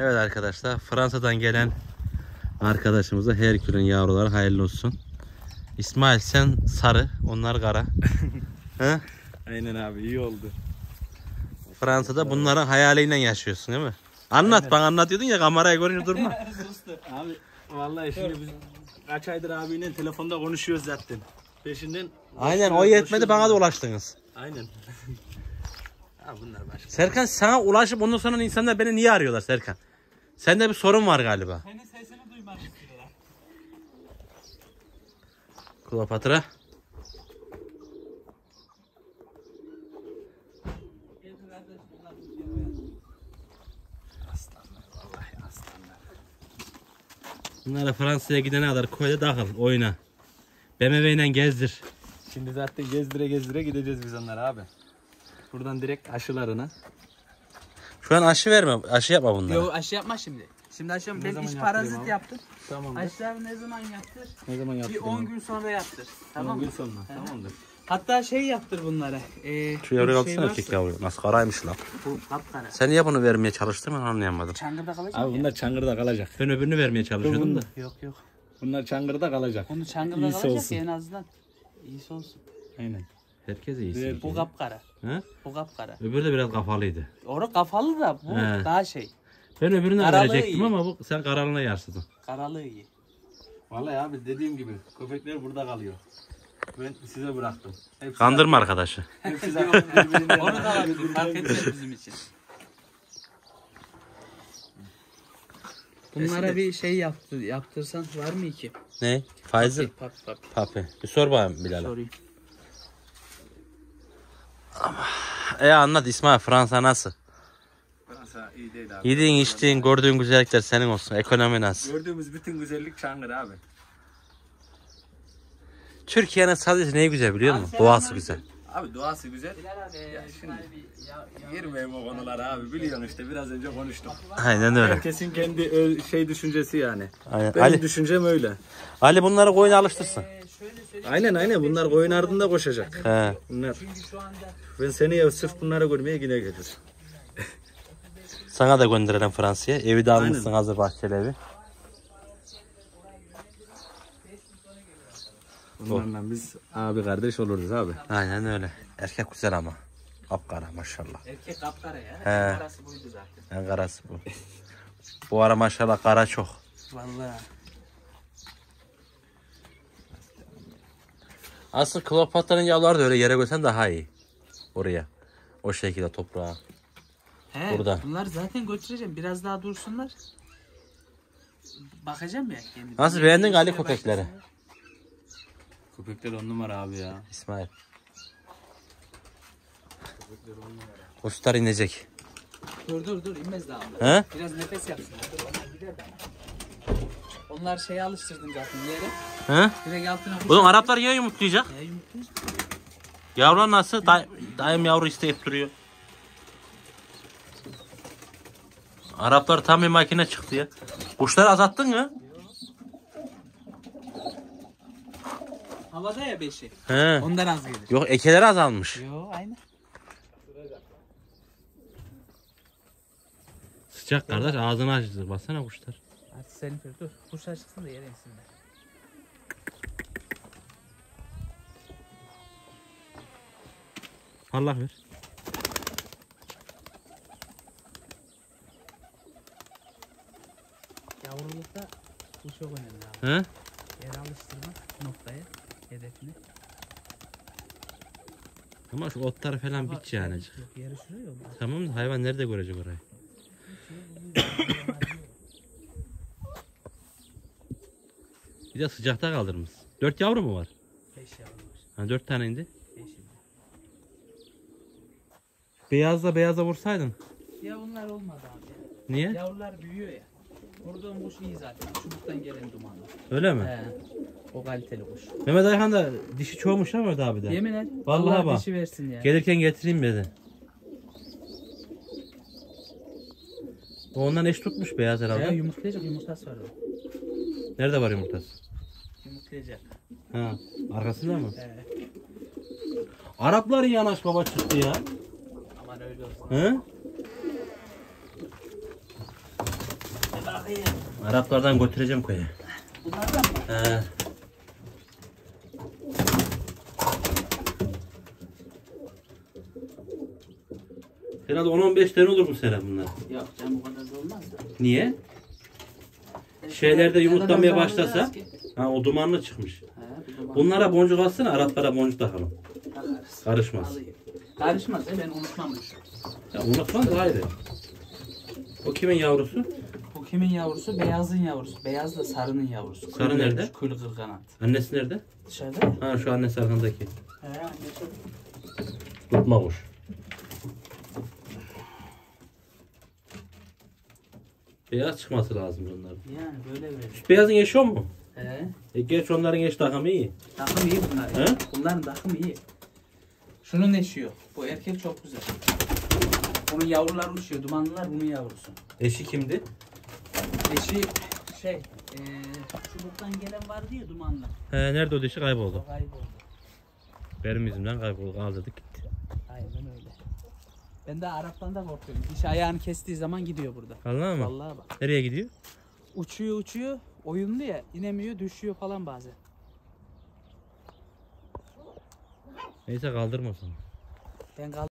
Evet arkadaşlar Fransa'dan gelen arkadaşımıza Herkül'ün yavruları hayırlı olsun. İsmail sen sarı, onlar kara. He? Aynen abi iyi oldu. Fransa'da bunların hayaliyle yaşıyorsun değil mi? Anlat bana anlatıyordun ya kameraya görünce durma. Abi vallahi şimdi biz kaç aydır abiyle telefonda konuşuyoruz zaten. Peşinden Aynen o yetmedi bana da ulaştınız. Aynen. ha bunlar başka. Serkan sana ulaşıp ondan sonra insanlar beni niye arıyorlar Serkan? Sende bir sorun var galiba. Senin sesini duymak istiyorlar. Kleopatra. Aslanlar vallahi aslanlar. Bunlara Fransa'ya gidene kadar koyda dağıl oyna. BMW ile gezdir. Şimdi zaten gezdire gezdire gideceğiz biz onlara abi. Buradan direkt aşılarına. Şu an aşı verme, aşı yapma bunlara. Yo aşı yapma şimdi. Şimdi aşı yapma. Ben zaman iş parazit abi? yaptım. Tamam. Aşıları ne zaman yaptır? Ne zaman Bir yaptın? 10 gün sonra yaptır. Tamam 10 mı? gün sonra. Tamamdır. Hatta şey yaptır bunlara. Ee, Şu yavruya bir şey baksana erkek yavru. Nasıl karaymış lan. Bu kapkara. Sen niye bunu vermeye çalıştın ben anlayamadım. Çangırda kalacak Abi ya. bunlar çangırda kalacak. Ben öbürünü vermeye çalışıyordum da. Yok yok. Bunlar çangırda kalacak. Onu çangırda İyisi kalacak olsun. ya en azından. İyisi olsun. Aynen. Herkes iyisi. Ver. Bu kapkara. He? Bu kapkara. Öbürü de biraz kafalıydı. Orada kafalı da bu He. daha şey. Ben öbürünü Karalığı verecektim iyi. ama bu sen kararına yarsıdın. Karalığı iyi. Vallahi abi dediğim gibi köpekler burada kalıyor. Ben size bıraktım. Hepsi Kandırma arkadaşı. Hepsi zaten birbirinden Onu da alabilir. Fark etmez bizim için. Bunlara bir şey yaptır, yaptırsan var mı iki? Ne? Pfizer? Papi papi. Papi. Bir sor bakayım Bilal'e. Sorayım. E anlat İsmail Fransa nasıl? Fransa iyi değil abi. Yediğin içtiğin gördüğün güzellikler senin olsun. Ekonomi nasıl? Gördüğümüz bütün güzellik Çankırı abi. Türkiye'nin sadece neyi güzel biliyor musun? Doğası güzel. Abi doğası güzel. Şimdi- ya, ya, Girmeyeyim o konulara abi. Biliyorsun işte biraz önce konuştuk. Aynen öyle. Herkesin kendi şey düşüncesi yani. Aynen. Benim Ali, düşüncem öyle. Ali bunları koyuna alıştırsın. Aynen aynen bunlar koyun ardında koşacak. He. Bunlar. çünkü şu anda Ben seneye sırf bunları görmeye yine gelir. Sana da gönderelim Fransa'ya. Evi de almışsın hazır bahçeli evi. Bunlarla biz abi kardeş oluruz abi. Aynen öyle. Erkek güzel ama. Kapkara maşallah. erkek kapkara ya. He. Parası buydu zaten. En karası bu. Bu ara maşallah kara çok. Vallahi. Asıl Kleopatra'nın yavruları da öyle yere koysan daha iyi. Oraya. O şekilde toprağa. He, Burada. Bunlar zaten götüreceğim. Biraz daha dursunlar. Bakacağım ya. Kendi Nasıl beğendin Ali köpekleri? Köpekler on numara abi ya. İsmail. Kuşlar inecek. Dur dur dur inmez daha. He? Biraz nefes yapsın. Dur onlar gider de. Onlar şeye alıştırdın zaten yere. He? Direkt altına. Oğlum Araplar ya yumurtlayacak? Ya yumurtluyoruz. Yavrular nasıl? Day daim yavru isteyip duruyor. Araplar tam bir makine çıktı ya. Kuşları azalttın mı? Havada ya beşi. He. Ondan az gelir. Yok ekeleri azalmış. Yo aynı. Sıcak kardeş ağzını açtı. Baksana kuşlar. Hadi sen dur. Kuşlar çıksın da yere insinler. Allah ver. Yavrulukta bu çok önemli abi. He? Yer alıştırmak noktaya, hedefine. Ama şu otlar falan biç yani. Yok, yeri şuraya yok. Tamam da hayvan nerede görecek orayı? Bir de sıcakta kaldırmış. Dört yavru mu var? Beş yavru var. Ha, dört tane indi. Beşi. Beyazla beyaza vursaydın. Ya bunlar olmadı abi. Niye? Yavrular büyüyor ya. Vurduğum kuş iyi zaten. Çubuktan gelen dumanlı. Öyle mi? He. O kaliteli kuş. Mehmet Ayhan da dişi çoğumuş ama Mehmet abi de. Yemin et. Vallahi Allah bak. dişi versin ya. Gelirken getireyim dedi. O ondan eş tutmuş beyaz herhalde. Ya yumurtlayacak yumurtası var o. Nerede var yumurtası? Yumurtlayacak. Ha, arkasında mı? He. Arapların yanaş baba çıktı ya. Aman öyle olsun. He? Bakayım. Araplardan götüreceğim köye. Bunlardan mı? He. Herhalde 10-15 tane olur bu sene bunlar. Yok canım bu kadar da olmaz. Niye? Şeylerde yumurtlamaya başlasa. ki? Ha o dumanlı çıkmış. He, bu duman. Bunlara boncuk alsana Araplara boncuk takalım. Takarız. Karışmaz. Alayım. Karışmaz ya ben unutmam bu. Ya unutma da ayrı. O kimin yavrusu? Bu kimin yavrusu? Beyazın yavrusu. Beyaz da sarının yavrusu. Sarı Kırk- nerede? Kırk kırkanat. Annesi nerede? Dışarıda ya. Ha şu annesi arkandaki. He annesi. Tutma kuş. Beyaz çıkması lazım bunların. Yani böyle böyle. Şu beyazın o mu? He. E geç onların eş takımı iyi. Takım iyi bunlar. He? Ya. Bunların takımı iyi. Şunun eşi yok. Bu erkek çok güzel. Bunun yavruları uçuyor. Dumanlılar bunun yavrusu. Eşi kimdi? Eşi şey, eee çubuktan gelen vardı ya dumanlı. He nerede o dişi kayboldu. O kayboldu. Benim yüzümden kayboldu. Kaldırdık gitti. Aynen öyle. Ben de Arap'tan da korkuyorum. Diş ayağını kestiği zaman gidiyor burada. Allah mı? Vallahi bak. Nereye gidiyor? Uçuyor uçuyor. Oyunlu ya. inemiyor düşüyor falan bazen. Neyse kaldırma o zaman. Ben kal